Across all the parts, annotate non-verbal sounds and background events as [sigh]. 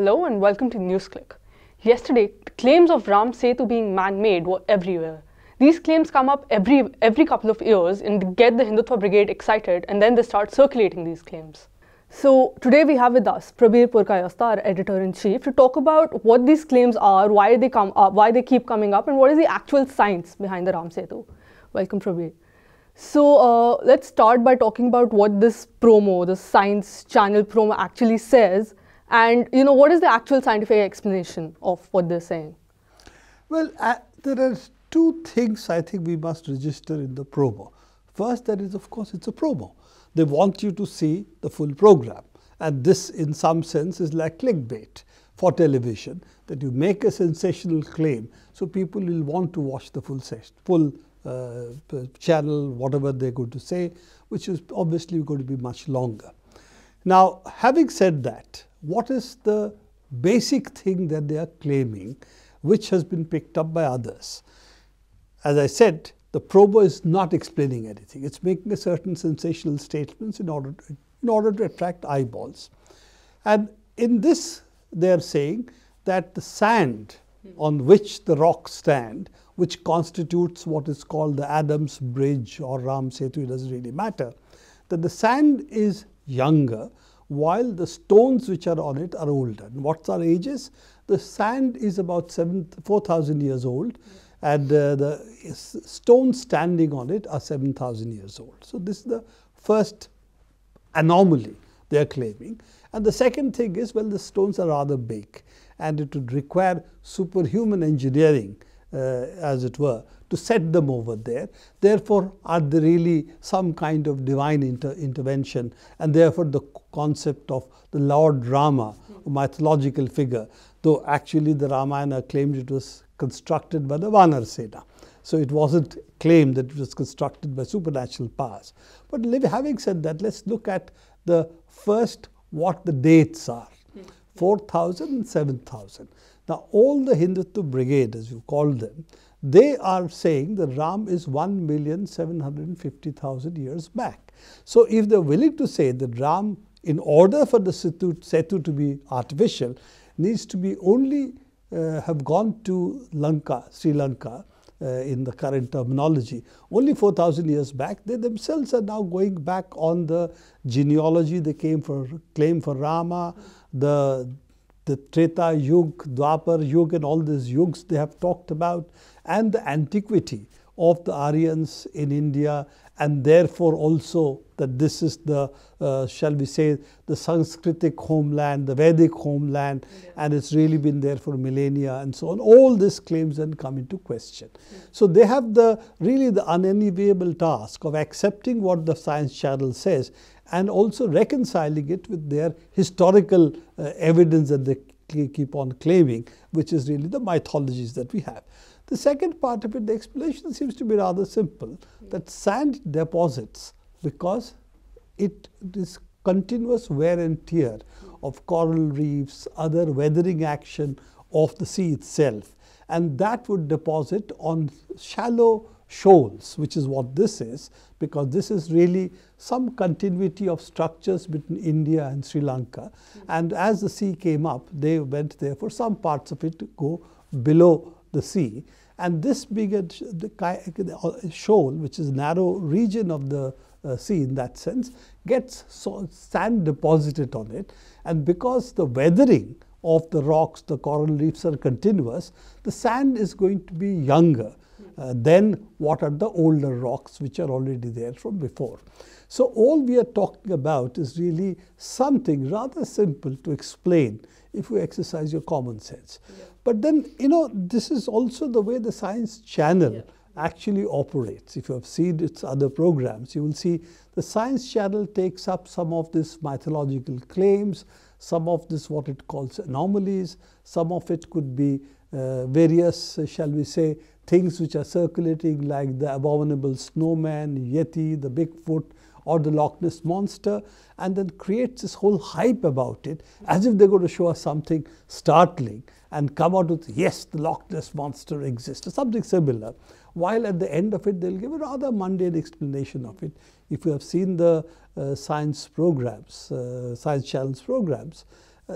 Hello and welcome to NewsClick. Yesterday, claims of Ram Setu being man-made were everywhere. These claims come up every, every couple of years and get the Hindutva Brigade excited and then they start circulating these claims. So today we have with us Prabir Purkayastha, our editor-in-chief, to talk about what these claims are, why they come up, why they keep coming up, and what is the actual science behind the Ram Setu. Welcome, Prabir. So uh, let's start by talking about what this promo, the Science Channel promo actually says, and you know what is the actual scientific explanation of what they're saying. Well, uh, there are two things I think we must register in the promo. First, that is, of course, it's a promo. They want you to see the full program. And this, in some sense, is like clickbait for television, that you make a sensational claim, so people will want to watch the full session, full uh, channel, whatever they're going to say, which is obviously going to be much longer. Now, having said that, what is the basic thing that they are claiming, which has been picked up by others? As I said, the probo is not explaining anything. It's making a certain sensational statements in order to, in order to attract eyeballs. And in this, they are saying that the sand hmm. on which the rocks stand, which constitutes what is called the Adams Bridge or Ram Setu, it doesn't really matter, that the sand is younger while the stones which are on it are older. And what's our ages? The sand is about 4,000 years old and uh, the stones standing on it are 7,000 years old. So this is the first anomaly they are claiming. And the second thing is, well, the stones are rather big and it would require superhuman engineering, uh, as it were, to set them over there. Therefore, are there really some kind of divine inter intervention? And therefore, the concept of the Lord Rama, a mythological figure, though actually the Ramayana claimed it was constructed by the Vanar Sena. So it wasn't claimed that it was constructed by supernatural powers. But having said that, let's look at the first what the dates are. Hmm. 4,000 and 7,000. Now all the Hindutva brigade, as you call them, they are saying that Ram is 1,750,000 years back. So if they're willing to say that Ram, in order for the Setu, Setu to be artificial, needs to be only uh, have gone to Lanka, Sri Lanka, uh, in the current terminology. Only 4,000 years back, they themselves are now going back on the genealogy they came for, claim for Rama, the, the Treta Yug, Dwapar Yug and all these yugs they have talked about and the antiquity of the Aryans in India and therefore also that this is the, uh, shall we say, the Sanskritic homeland, the Vedic homeland, yeah. and it's really been there for millennia and so on. All these claims then come into question. Yeah. So they have the really the unenviable task of accepting what the Science Channel says and also reconciling it with their historical uh, evidence that they keep on claiming, which is really the mythologies that we have. The second part of it, the explanation seems to be rather simple, that sand deposits because it is continuous wear and tear of coral reefs, other weathering action of the sea itself. And that would deposit on shallow shoals, which is what this is, because this is really some continuity of structures between India and Sri Lanka. And as the sea came up, they went there for some parts of it to go below the sea. And this the shoal, which is a narrow region of the uh, sea in that sense, gets so sand deposited on it. And because the weathering of the rocks, the coral reefs are continuous, the sand is going to be younger uh, than what are the older rocks which are already there from before. So all we are talking about is really something rather simple to explain if you exercise your common sense. Yeah. But then, you know, this is also the way the Science Channel yeah. actually operates. If you have seen its other programs, you will see the Science Channel takes up some of these mythological claims, some of this what it calls anomalies, some of it could be uh, various, uh, shall we say, things which are circulating like the abominable snowman, Yeti, the Bigfoot, or the Loch Ness Monster, and then creates this whole hype about it as if they're going to show us something startling and come out with, yes, the Loch Ness Monster exists, or something similar. While at the end of it, they'll give a rather mundane explanation of it. If you have seen the uh, science programs, uh, science channels programs,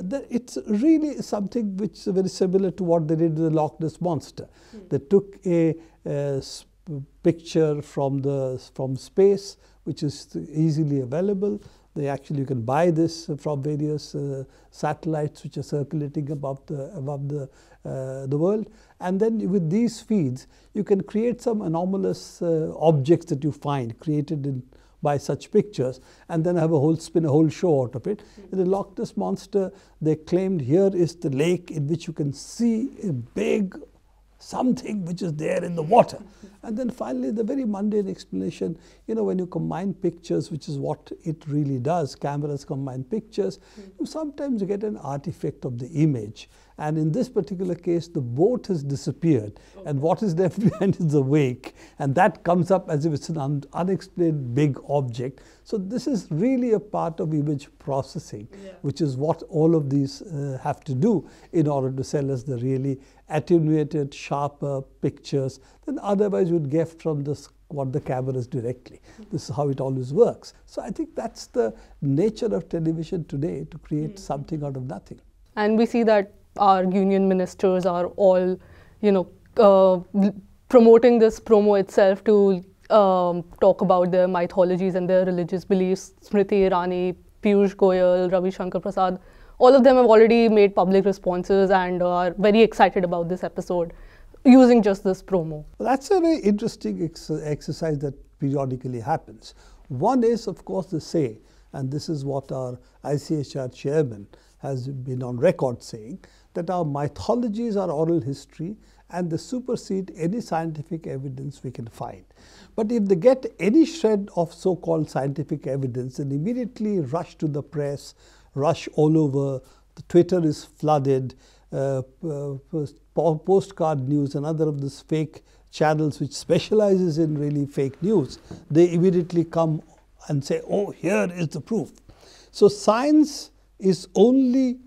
that it's really something which is very similar to what they did with the Loch Ness monster. Mm. They took a, a picture from the from space, which is easily available. They actually you can buy this from various uh, satellites which are circulating above the above the uh, the world. And then with these feeds, you can create some anomalous uh, objects that you find created in by such pictures and then have a whole spin a whole show out of it. In the Loch Ness Monster, they claimed here is the lake in which you can see a big something which is there in the water. [laughs] And then finally, the very mundane explanation, you know, when you combine pictures, which is what it really does, cameras combine pictures, mm. you sometimes get an artifact of the image. And in this particular case, the boat has disappeared, okay. and what is left [laughs] behind is the wake, and that comes up as if it's an un unexplained big object. So this is really a part of image processing, yeah. which is what all of these uh, have to do in order to sell us the really attenuated, sharper pictures than otherwise you'd get from this what the cameras directly. This is how it always works. So I think that's the nature of television today to create mm. something out of nothing. And we see that our union ministers are all, you know, uh, promoting this promo itself to um, talk about their mythologies and their religious beliefs. Smriti Irani, Piyush Goyal, Ravi Shankar Prasad, all of them have already made public responses and are very excited about this episode using just this promo. Well, that's a very interesting ex exercise that periodically happens. One is, of course, the say, and this is what our ICHR chairman has been on record saying, that our mythologies are oral history and they supersede any scientific evidence we can find. But if they get any shred of so-called scientific evidence, then immediately rush to the press, rush all over, the Twitter is flooded, uh, uh, postcard news, another of these fake channels which specializes in really fake news, they immediately come and say, oh, here is the proof. So science is only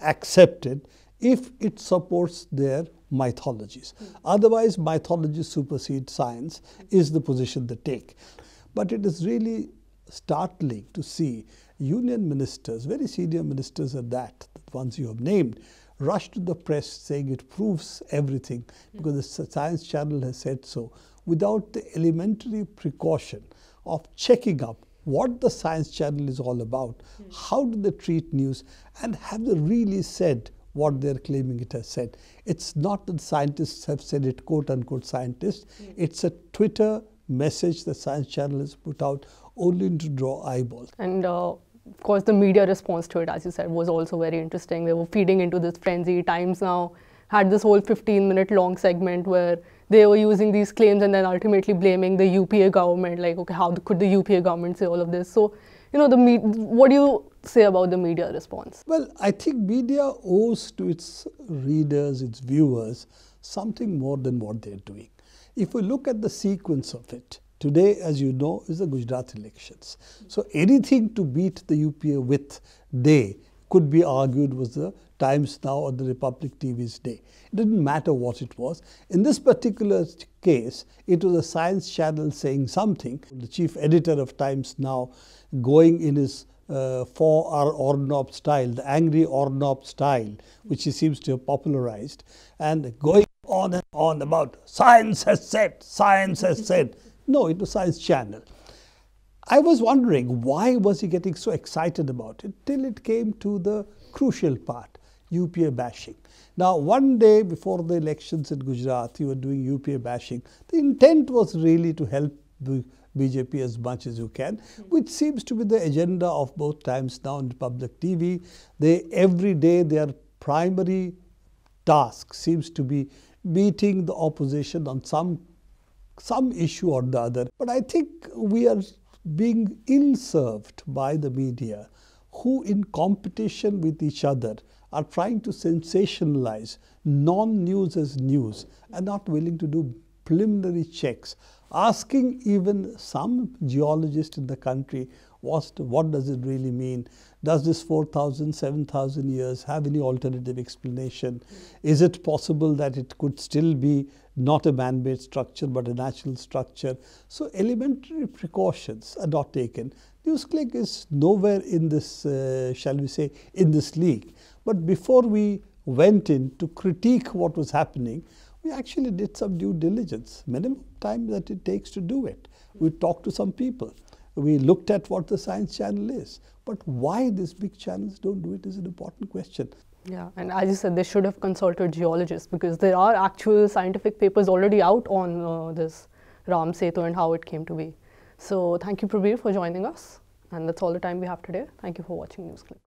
accepted if it supports their mythologies. Mm. Otherwise, mythology supersedes science is the position they take. But it is really startling to see union ministers, very senior ministers at that, the ones you have named, rush to the press saying it proves everything because the Science Channel has said so without the elementary precaution of checking up what the Science Channel is all about, how do they treat news, and have they really said what they're claiming it has said. It's not that scientists have said it, quote unquote scientists. Mm. It's a Twitter message the Science Channel has put out only to draw eyeballs. And uh, of course, the media response to it, as you said, was also very interesting. They were feeding into this frenzy. Times now had this whole 15 minute long segment where they were using these claims and then ultimately blaming the UPA government, like, okay, how could the UPA government say all of this? So, you know, the what do you say about the media response? Well, I think media owes to its readers, its viewers, something more than what they're doing. If we look at the sequence of it, today, as you know, is the Gujarat elections. So anything to beat the UPA with day could be argued was the Times Now or the Republic TV's day. It didn't matter what it was. In this particular case, it was a science channel saying something. The chief editor of Times Now going in his uh, for our Ornob style, the angry Ornob style, which he seems to have popularized, and going on and on about science has said, science has said. No, it was Science Channel. I was wondering why was he getting so excited about it till it came to the crucial part, UPA bashing. Now, one day before the elections in Gujarat, you were doing UPA bashing. The intent was really to help the BJP as much as you can, hmm. which seems to be the agenda of both Times Now and Public TV. They every day their primary task seems to be beating the opposition on some some issue or the other. But I think we are being ill served by the media who in competition with each other are trying to sensationalize non-news as news and not willing to do preliminary checks asking even some geologists in the country What's the, what does it really mean? Does this 4,000, 7,000 years have any alternative explanation? Is it possible that it could still be not a man-made structure but a natural structure? So elementary precautions are not taken. NewsClick is nowhere in this, uh, shall we say, in this league. But before we went in to critique what was happening, we actually did some due diligence, minimum time that it takes to do it. We talked to some people. We looked at what the science channel is. But why these big channels don't do it is an important question. Yeah, and as you said, they should have consulted geologists because there are actual scientific papers already out on uh, this Ram Setu and how it came to be. So thank you, Prabir, for joining us. And that's all the time we have today. Thank you for watching NewsClick.